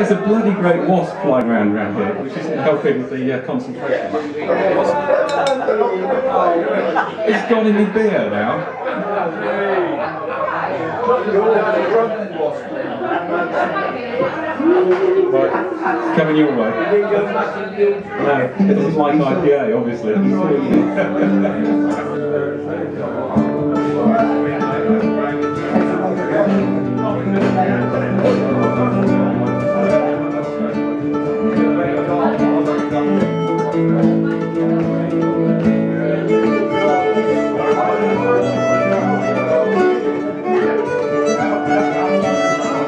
There's a bloody great wasp flying around around here, which isn't helping with the uh, concentration. It's gone in the beer now. Right, coming your way. No, this is my IPA, obviously.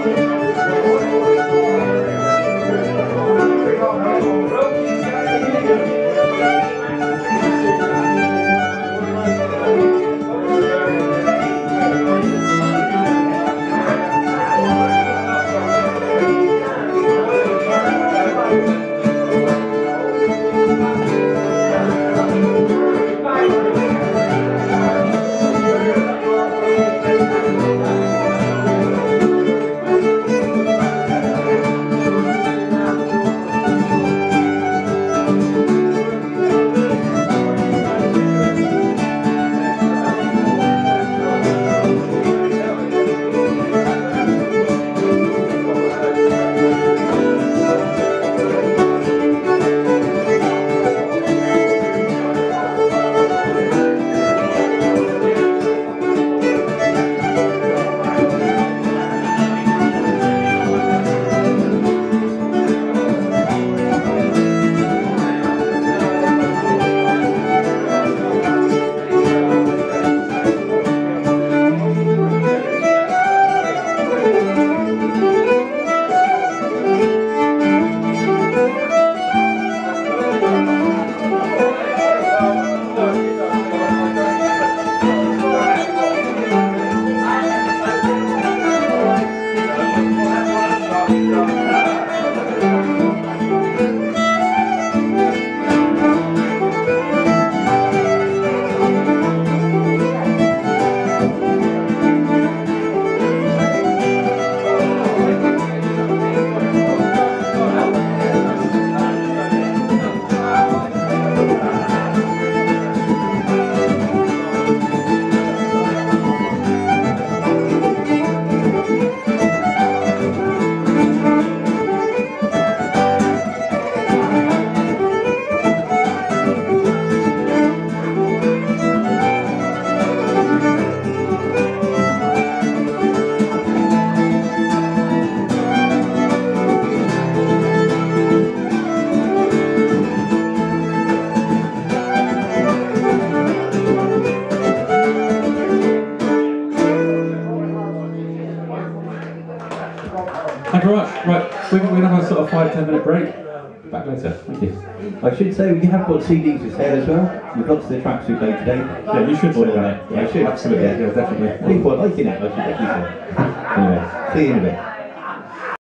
Thank you very much. Right, we're going to have a sort of five, ten minute break. Back later. Thank you. I should say we have got CDs for sale as well. We've got to the tracks we played today. Yeah, you should say All that. Yeah, I should. Absolutely. Yeah, definitely. People are liking it. I should definitely say. anyway, see you in a bit.